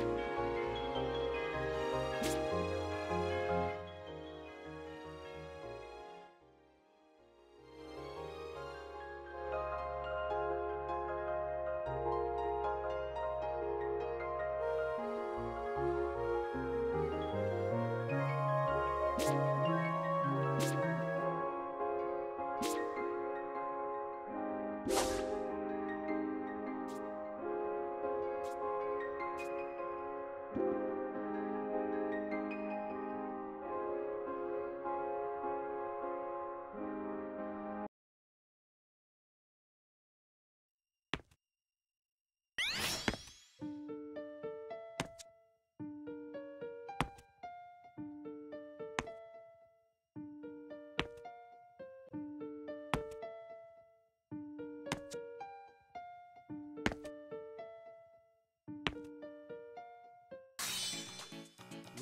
you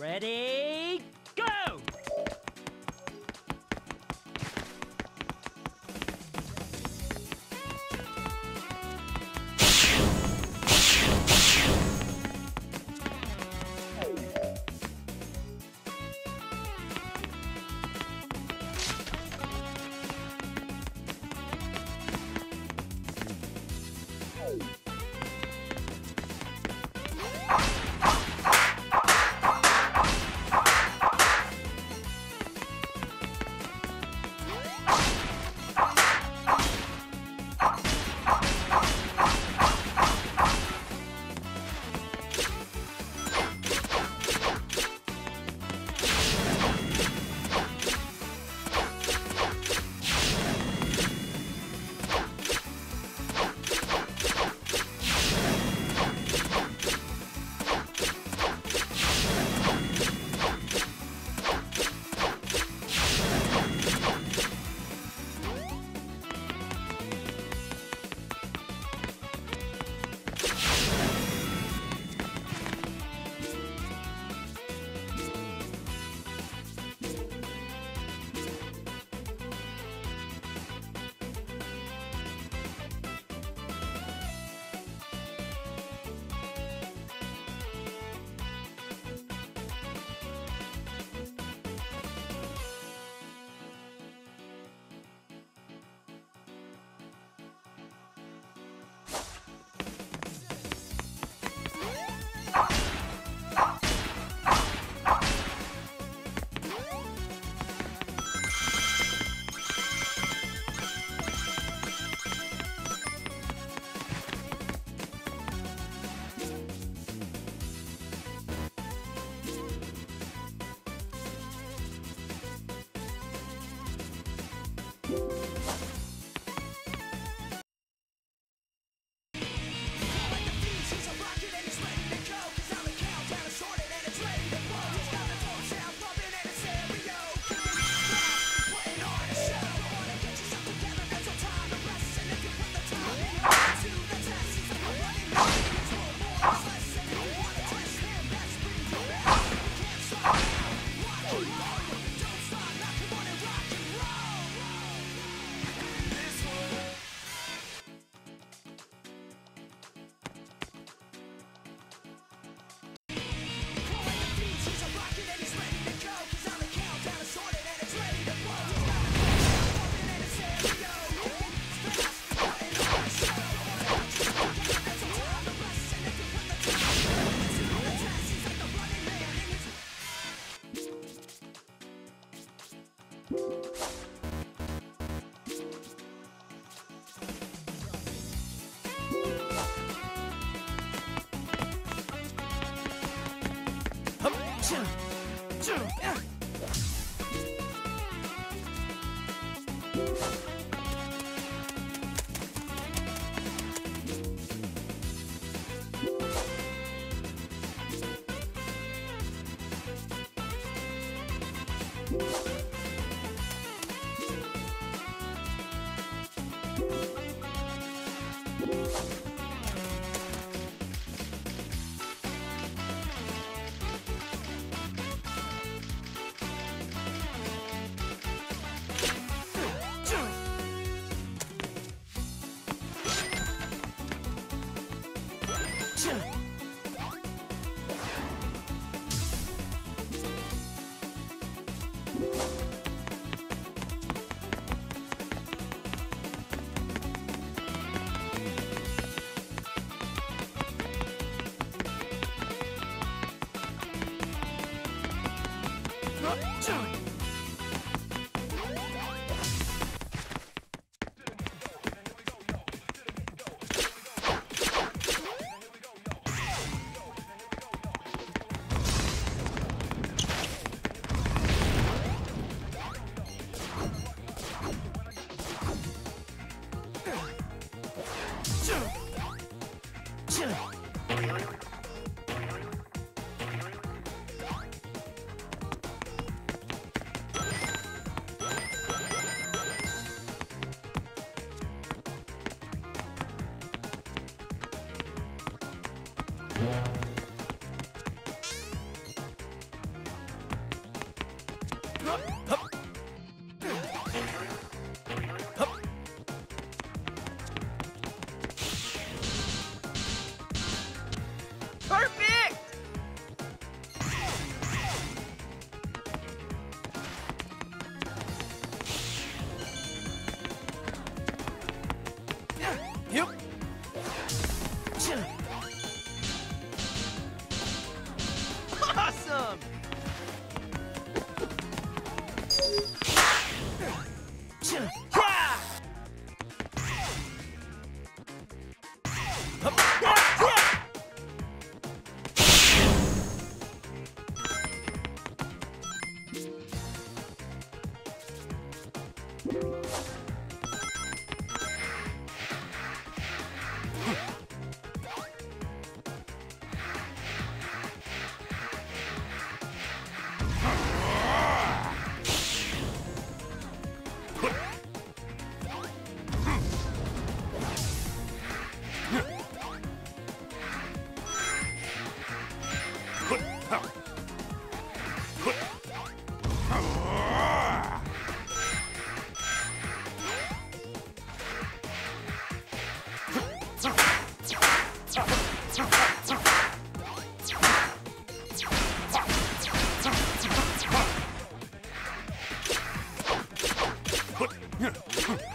Ready, go! Jump! Jump! yeah. ハハハ!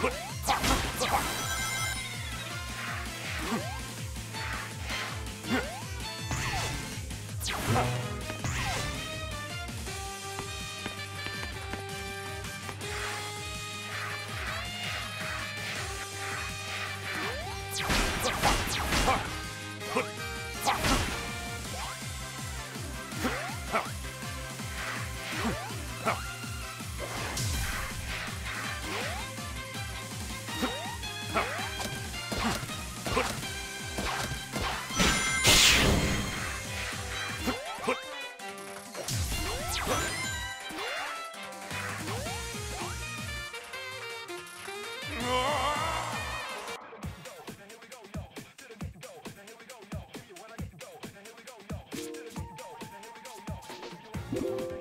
これ。Go!